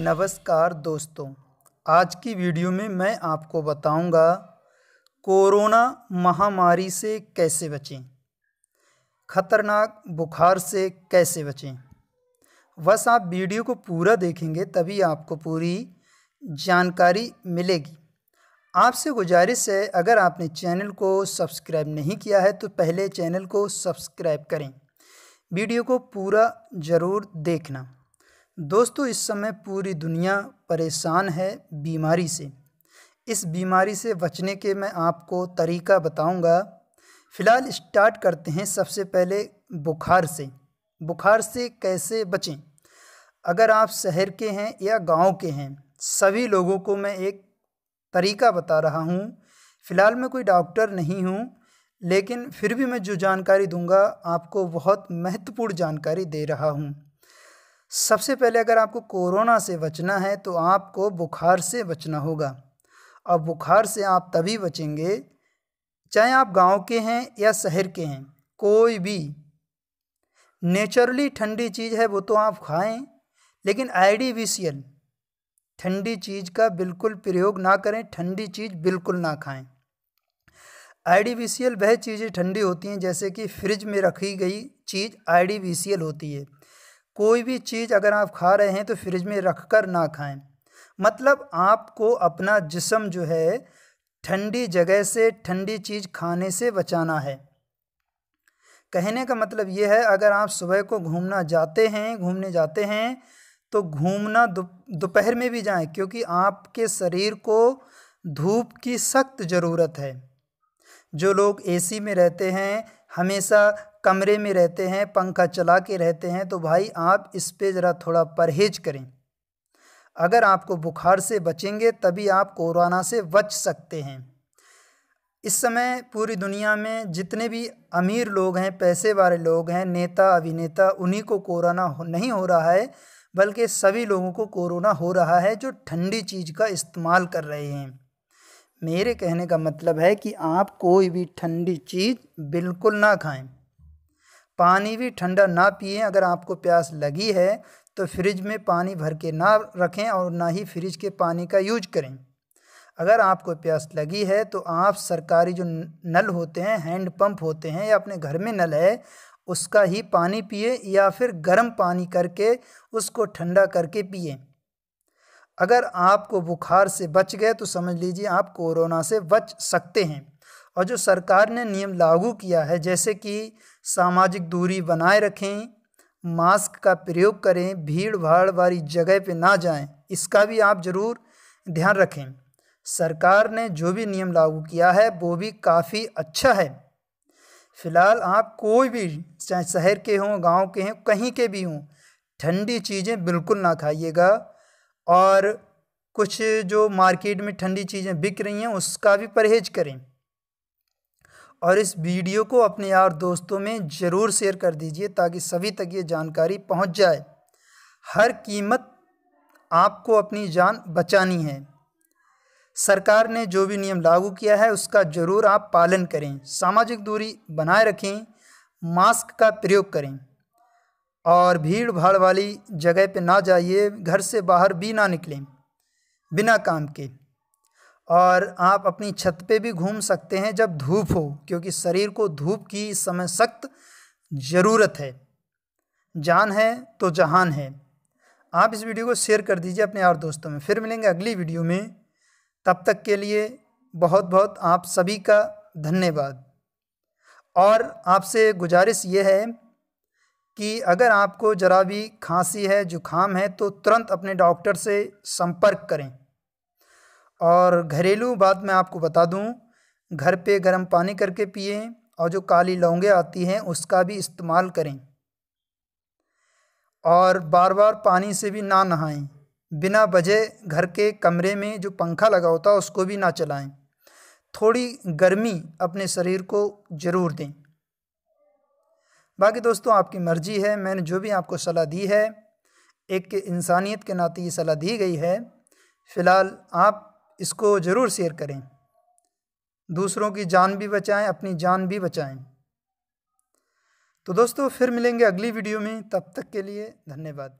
नमस्कार दोस्तों। आज की वीडियो में मैं आपको बताऊँगा कोरोना महामारी से कैसे बचें। ख़तरनाक बुखार से कैसे बचें। बस आप वीडियो को पूरा देखेंगे तभी आपको पूरी जानकारी मिलेगी। आपसे गुजारिश है, अगर आपने चैनल को सब्सक्राइब नहीं किया है तो पहले चैनल को सब्सक्राइब करें। वीडियो को पूरा ज़रूर देखना। दोस्तों, इस समय पूरी दुनिया परेशान है बीमारी से। इस बीमारी से बचने के मैं आपको तरीका बताऊँगा। फ़िलहाल स्टार्ट करते हैं सबसे पहले बुखार से। बुखार से कैसे बचें? अगर आप शहर के हैं या गाँव के हैं, सभी लोगों को मैं एक तरीका बता रहा हूँ। फ़िलहाल मैं कोई डॉक्टर नहीं हूँ, लेकिन फिर भी मैं जो जानकारी दूँगा, आपको बहुत महत्वपूर्ण जानकारी दे रहा हूँ। सबसे पहले अगर आपको कोरोना से बचना है तो आपको बुखार से बचना होगा। और बुखार से आप तभी बचेंगे, चाहे आप गाँव के हैं या शहर के हैं, कोई भी। नेचुरली ठंडी चीज़ है, वो तो आप खाएँ, लेकिन आर्टिफिशियल ठंडी चीज़ का बिल्कुल प्रयोग ना करें, ठंडी चीज़ बिल्कुल ना खाएँ। आर्टिफिशियल वह चीज़ें ठंडी होती हैं, जैसे कि फ्रिज में रखी गई चीज़ आर्टिफिशियल होती है। कोई भी चीज़ अगर आप खा रहे हैं तो फ्रिज में रख कर ना खाएँ। मतलब आपको अपना जिसम जो है, ठंडी जगह से, ठंडी चीज़ खाने से बचाना है। कहने का मतलब ये है, अगर आप सुबह को घूमना जाते हैं, घूमने जाते हैं तो घूमना दोपहर में भी जाएँ, क्योंकि आपके शरीर को धूप की सख्त ज़रूरत है। जो लोग एसी में रहते हैं, हमेशा कमरे में रहते हैं, पंखा चला के रहते हैं तो भाई आप इस पर ज़रा थोड़ा परहेज करें। अगर आपको बुखार से बचेंगे, तभी आप कोरोना से बच सकते हैं। इस समय पूरी दुनिया में जितने भी अमीर लोग हैं, पैसे वाले लोग हैं, नेता, अभिनेता, उन्हीं को कोरोना नहीं हो रहा है, बल्कि सभी लोगों को कोरोना हो रहा है, जो ठंडी चीज़ का इस्तेमाल कर रहे हैं। मेरे कहने का मतलब है कि आप कोई भी ठंडी चीज़ बिल्कुल ना खाएँ। पानी भी ठंडा ना पिए, अगर आपको प्यास लगी है तो फ्रिज में पानी भर के ना रखें और ना ही फ्रिज के पानी का यूज़ करें। अगर आपको प्यास लगी है तो आप सरकारी जो नल होते हैं, हैंड पंप होते हैं या अपने घर में नल है, उसका ही पानी पिए या फिर गर्म पानी करके उसको ठंडा करके पिए। अगर आपको बुखार से बच गए तो समझ लीजिए आप कोरोना से बच सकते हैं। और जो सरकार ने नियम लागू किया है, जैसे कि सामाजिक दूरी बनाए रखें, मास्क का प्रयोग करें भीड़ भाड़ वाली जगह पे ना जाएँ, इसका भी आप ज़रूर ध्यान रखें। सरकार ने जो भी नियम लागू किया है, वो भी काफ़ी अच्छा है। फ़िलहाल आप कोई भी, चाहे शहर के हों, गाँव के हों, कहीं के भी हों, ठंडी चीज़ें बिल्कुल ना खाइएगा और कुछ जो मार्केट में ठंडी चीज़ें बिक रही हैं, उसका भी परहेज करें। और इस वीडियो को अपने यार दोस्तों में ज़रूर शेयर कर दीजिए ताकि सभी तक ये जानकारी पहुँच जाए। हर कीमत आपको अपनी जान बचानी है। सरकार ने जो भी नियम लागू किया है, उसका ज़रूर आप पालन करें। सामाजिक दूरी बनाए रखें, मास्क का प्रयोग करें। और भीड़ भाड़ वाली जगह पे ना जाइए, घर से बाहर भी ना निकलें, बिना काम के। और आप अपनी छत पे भी घूम सकते हैं जब धूप हो, क्योंकि शरीर को धूप की इस समय सख्त ज़रूरत है। जान है तो जहान है। आप इस वीडियो को शेयर कर दीजिए अपने और दोस्तों में। फिर मिलेंगे अगली वीडियो में। तब तक के लिए बहुत बहुत आप सभी का धन्यवाद। और आपसे गुजारिश ये है कि अगर आपको ज़रा भी खांसी है जुखाम है तो तुरंत अपने डॉक्टर से संपर्क करें। और घरेलू बात मैं आपको बता दूँ, घर पे गर्म पानी करके पिए और जो काली लौंगे आती हैं उसका भी इस्तेमाल करें। और बार बार पानी से भी ना नहाएँ। बिना वजह घर के कमरे में जो पंखा लगा होता है उसको भी ना चलाएँ। थोड़ी गर्मी अपने शरीर को ज़रूर दें। बाकी दोस्तों, आपकी मर्ज़ी है, मैंने जो भी आपको सलाह दी है, एक इंसानियत के नाते ये सलाह दी गई है। फ़िलहाल आप इसको ज़रूर शेयर करें। दूसरों की जान भी बचाएँ, अपनी जान भी बचाएँ। तो दोस्तों, फिर मिलेंगे अगली वीडियो में। तब तक के लिए धन्यवाद।